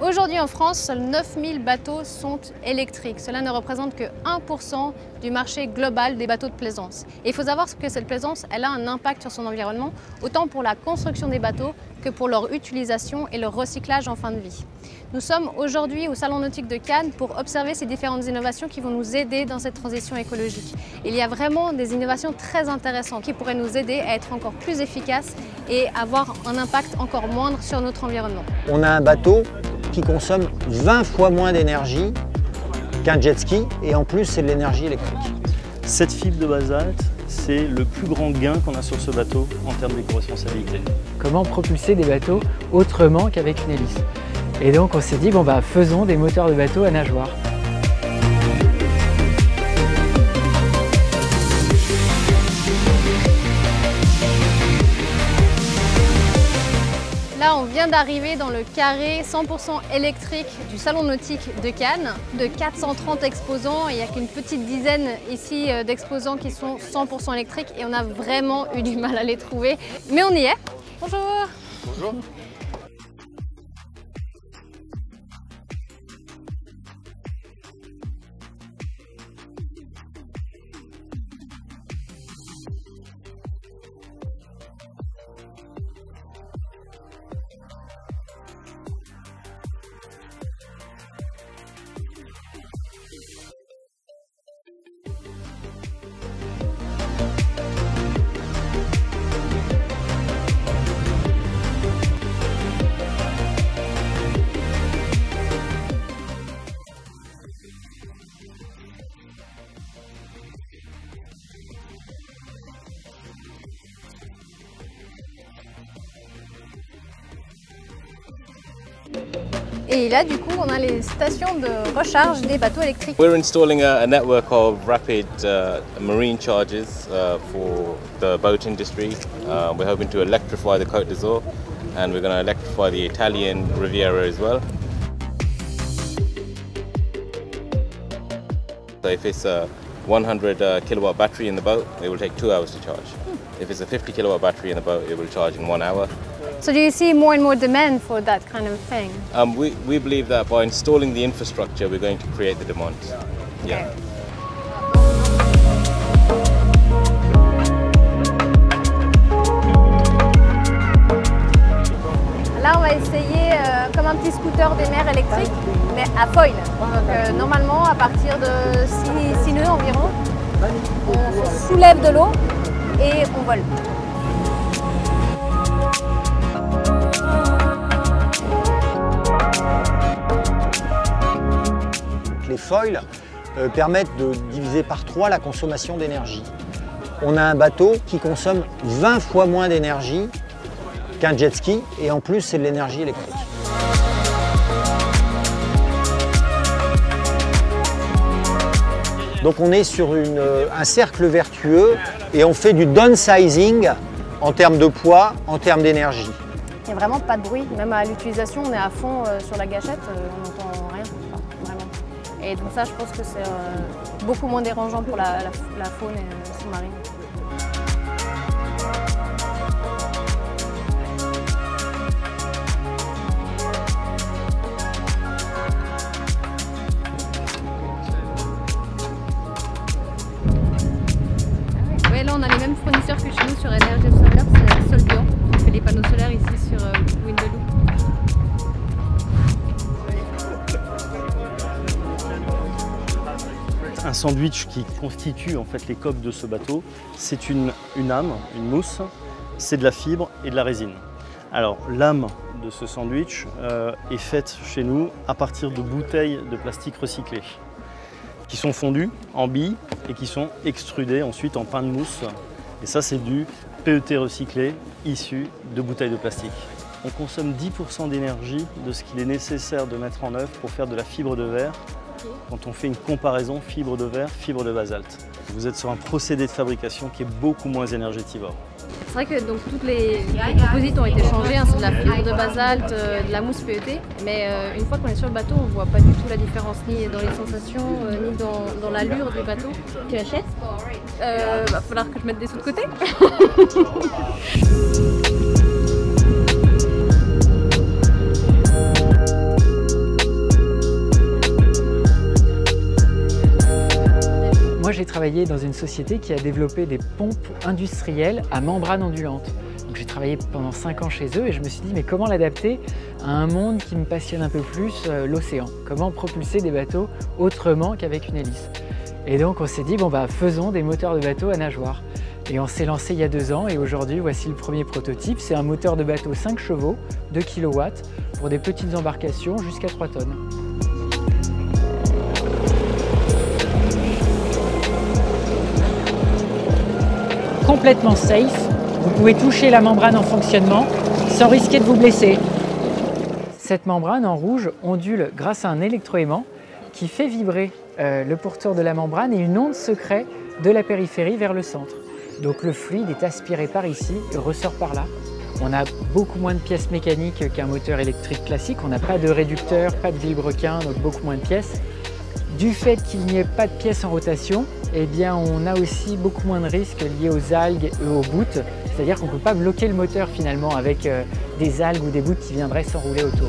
Aujourd'hui en France, seuls 9000 bateaux sont électriques. Cela ne représente que 1% du marché global des bateaux de plaisance. Il faut savoir que cette plaisance, elle a un impact sur son environnement, autant pour la construction des bateaux que pour leur utilisation et leur recyclage en fin de vie. Nous sommes aujourd'hui au Salon Nautique de Cannes pour observer ces différentes innovations qui vont nous aider dans cette transition écologique. Il y a vraiment des innovations très intéressantes qui pourraient nous aider à être encore plus efficaces et avoir un impact encore moindre sur notre environnement. On a un bateau qui consomme 20 fois moins d'énergie qu'un jet ski et en plus c'est de l'énergie électrique. Cette fibre de basalte, c'est le plus grand gain qu'on a sur ce bateau en termes d'éco-responsabilité. Comment propulser des bateaux autrement qu'avec une hélice? Et donc on s'est dit, bon bah faisons des moteurs de bateaux à nageoire. Vient d'arriver dans le carré 100% électrique du Salon Nautique de Cannes. De 430 exposants, il n'y a qu'une petite dizaine ici euh, d'exposants qui sont 100% électriques et on a vraiment eu du mal à les trouver. Mais on y est. Bonjour Bonjour Et là, du coup, on a les stations de recharge des bateaux électriques. We're installing a, a network of rapid uh, marine charges uh, for the boat industry. Uh, we're hoping to electrify the Côte d'Azur and we're going to electrify the Italian Riviera as well. So if it's a 100 uh, kilowatt battery in the boat, it will take two hours to charge. If it's a 50 kilowatt battery in the boat, it will charge in one hour. So do you see more and more demand for that kind of thing? Um, we, we believe that by installing the infrastructure, we're going to create the demand. Yeah. Là, on va essayer euh, comme un petit scooter des mers électriques, mais à foil. Donc, euh, normalement, à partir de 6, nœuds environ, on soulève de l'eau et on vole. Les foils euh, permettent de diviser par trois la consommation d'énergie. On a un bateau qui consomme 20 fois moins d'énergie qu'un jet ski et en plus c'est de l'énergie électrique. Donc on est sur une, un cercle vertueux et on fait du downsizing en termes de poids, en termes d'énergie. Il n'y a vraiment pas de bruit, même à l'utilisation, on est à fond euh, sur la gâchette, euh, on n'entend rien. Et donc ça, je pense que c'est euh, beaucoup moins dérangeant pour la, faune euh, sous-marine. Ouais, là on a les mêmes fournisseurs que chez nous sur Energy Observer, c'est Solbian qui fait les panneaux solaires ici sur euh, Un sandwich qui constitue en fait les coques de ce bateau, c'est une, une âme, une mousse, c'est de la fibre et de la résine. Alors l'âme de ce sandwich euh, est faite chez nous à partir de bouteilles de plastique recyclées qui sont fondues en billes et qui sont extrudées ensuite en pain de mousse. Et ça c'est du PET recyclé issu de bouteilles de plastique. On consomme 10% d'énergie de ce qu'il est nécessaire de mettre en œuvre pour faire de la fibre de verre quand on fait une comparaison fibre de verre, fibre de basalte. Vous êtes sur un procédé de fabrication qui est beaucoup moins énergétivore. C'est vrai que donc toutes les, les composites ont été changés, hein, c'est de la fibre de basalte, euh, de la mousse PET, mais euh, une fois qu'on est sur le bateau, on voit pas du tout la différence ni dans les sensations, euh, ni dans, dans l'allure du bateau. Tu achètes euh, Va falloir que je mette des sous de côté. j'ai travaillé dans une société qui a développé des pompes industrielles à membrane ondulante. J'ai travaillé pendant 5 ans chez eux et je me suis dit mais comment l'adapter à un monde qui me passionne un peu plus, euh, l'océan? Comment propulser des bateaux autrement qu'avec une hélice? Et donc on s'est dit bon bah faisons des moteurs de bateau à nageoire. Et on s'est lancé il y a deux ans et aujourd'hui voici le premier prototype. C'est un moteur de bateau 5 chevaux, 2 kW pour des petites embarcations jusqu'à 3 tonnes. Complètement safe, vous pouvez toucher la membrane en fonctionnement sans risquer de vous blesser. Cette membrane en rouge ondule grâce à un électroaimant qui fait vibrer euh, le pourtour de la membrane et une onde secrète de la périphérie vers le centre. Donc le fluide est aspiré par ici et ressort par là. On a beaucoup moins de pièces mécaniques qu'un moteur électrique classique. On n'a pas de réducteur, pas de vilebrequin, donc beaucoup moins de pièces. Du fait qu'il n'y ait pas de pièces en rotation, eh bien on a aussi beaucoup moins de risques liés aux algues et aux boots. C'est-à-dire qu'on ne peut pas bloquer le moteur finalement avec euh, des algues ou des bouts qui viendraient s'enrouler autour.